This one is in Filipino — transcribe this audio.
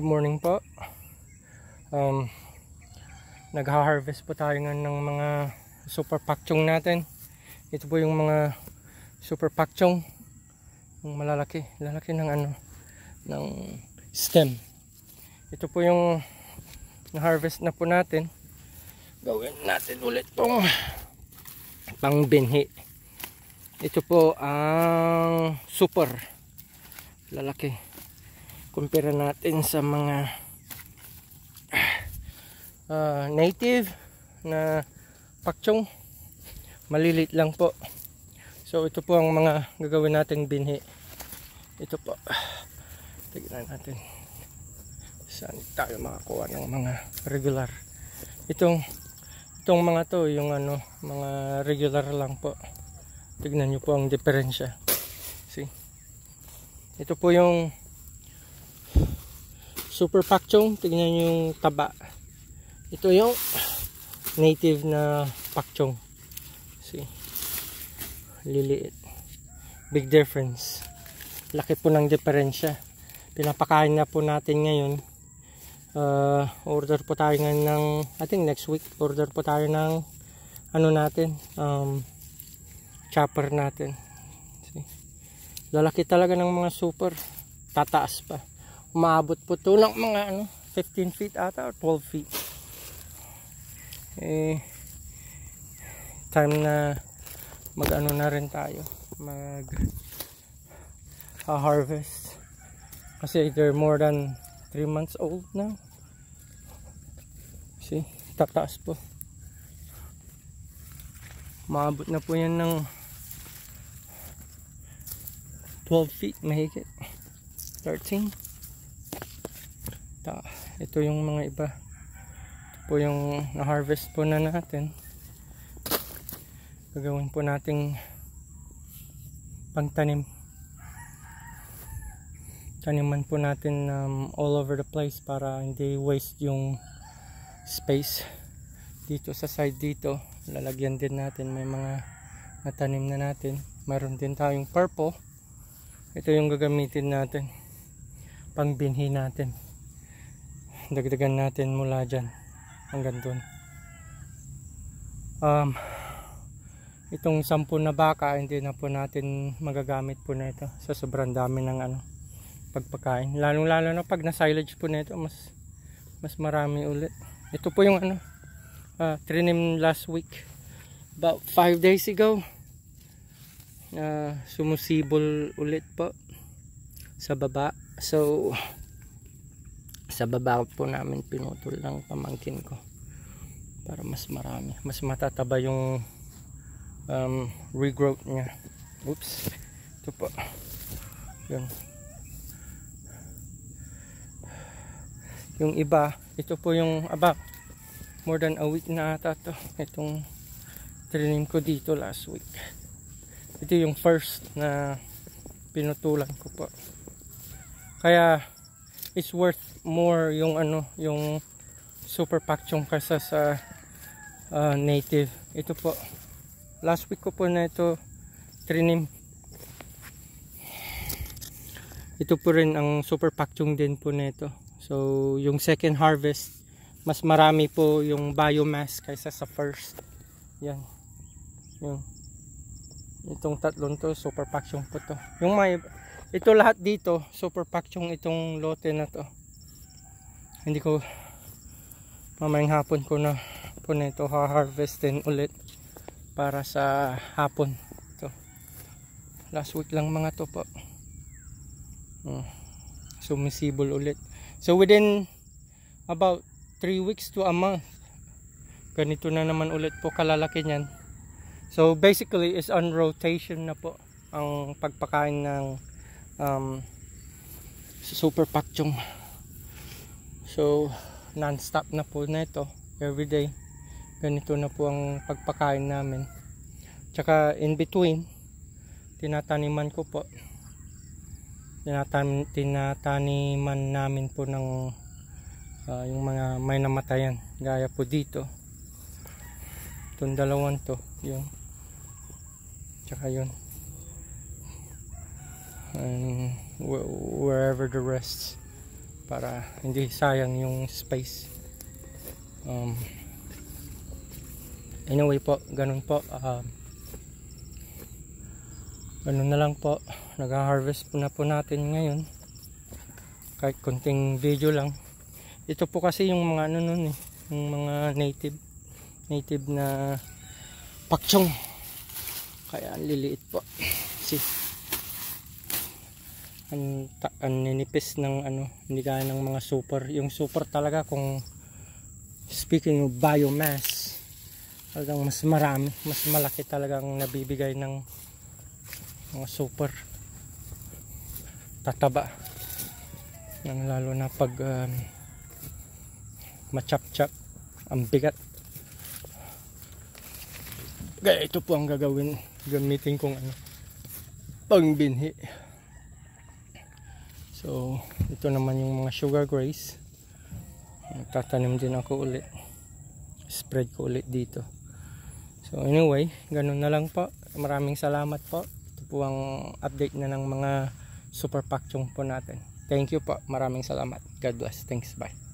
Good morning po. Um, Nagha-harvest po tayo ngayon ng mga super pakchong natin. Ito po yung mga super pakchong. Yung malalaki. Lalaki ng ano, ng stem. Ito po yung na-harvest na po natin. Gawin natin ulit pong pangbinhi. Ito po ang super lalaki kumpira natin sa mga uh, native na pakchong. Malilit lang po. So ito po ang mga gagawin nating binhi. Ito po. Tignan natin. Saan tayo makakuha ng mga regular? Itong itong mga to yung ano mga regular lang po. Tignan nyo po ang diferensya. See? Ito po yung super pakchong tingnan yung taba. Ito yung native na pakchong see liliit. Big difference. Laki po ng diferensya. Pinapakain na po natin ngayon. Uh, order po tayo ngayon ng I think next week order po tayo ng ano natin um, chopper natin. See lalaki talaga ng mga super. Tataas pa umabot po to ng mga ano 15 feet ata or 12 feet. Eh time na mag ano na rin tayo mag uh, harvest kasi they're more than 3 months old now see tataas po. Maabot na po yan ng 12 feet mahigit. 13 Ta ito yung mga iba. Ito po yung na-harvest po na natin. Gagawin po nating pangtanim. Taniman po natin um, all over the place para hindi waste yung space. Dito sa side dito lalagyan din natin. May mga natanim na natin. Mayroon din tayong purple. Ito yung gagamitin natin. Pang binhi natin dagdagan natin mula dyan. Hanggang doon um, itong sampu na baka hindi na po natin magagamit po na ito. Sa sobrang dami ng ano pagpakain. Lalong lalo na pag na silage po na ito mas mas marami ulit. Ito po yung ano uh, trinim last week. About 5 days ago uh, sumusibol ulit po sa baba. So sa baba po namin pinutol ng pamangkin ko para mas marami. Mas matataba yung um, regrowth niya. Oops. Ito po. Yun. Yung iba ito po yung about more than a week na ata to. Itong training ko dito last week. Ito yung first na pinutulan ko po. Kaya is worth more yung ano yung super pakchong kasa sa uh, native. Ito po. Last week ko po na ito trinim. Ito po rin ang super pakchong din po nito so yung second harvest mas marami po yung biomass kaysa sa first. Yan. Yung itong tatlong to super pakchong po to. Yung may ito lahat dito super pack yung itong lote na to hindi ko mamayang hapon ko na po na ito ha-harvestin ulit para sa hapon. Ito. Last week lang mga to po. Hmm. sumisibol ulit. So within about 3 weeks to a month ganito na naman ulit po kalalaki niyan. So basically is on rotation na po ang pagpakain ng um, super pakchong so non-stop na po na ito. Everyday ganito na po ang pagpakain namin. Tsaka in between tinataniman ko po. Tinatan tinataniman namin po ng uh, yung mga may namatayan. Gaya po dito. Itong dalawan to yun. Tsaka yun. And wherever the rest para hindi sayang yung space. Um, anyway po ganun po um, ganun na lang po. Nag-harvest po na po natin ngayon. Kahit konting video lang. Ito po kasi yung mga ano nun eh yung mga native native na pakchong. Kaya ang liliit po. See ang, ang ninipis ng ano gaya ng mga super. Yung super talaga kung speaking of biomass talagang mas marami mas malaki talagang nabibigay ng mga super. Tataba. Ng lalo na pag um, machap-chap. Ang bigat. Kaya ito po ang gagawin gamitin kong ano pangbinhi so ito naman yung mga sugar grace tatanim din ako ulit spread ko ulit dito. So anyway ganun na lang po. Maraming salamat po. Ito po ang update na ng mga super pakchong po natin. Thank you po. Maraming salamat. God bless. Thanks. Bye